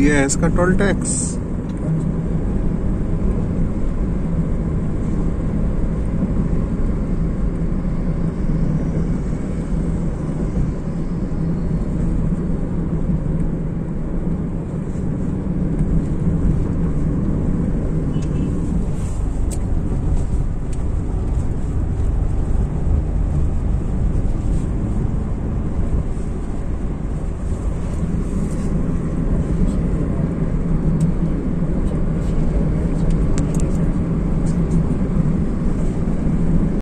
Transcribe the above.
दिया है इसका टोल टैक्स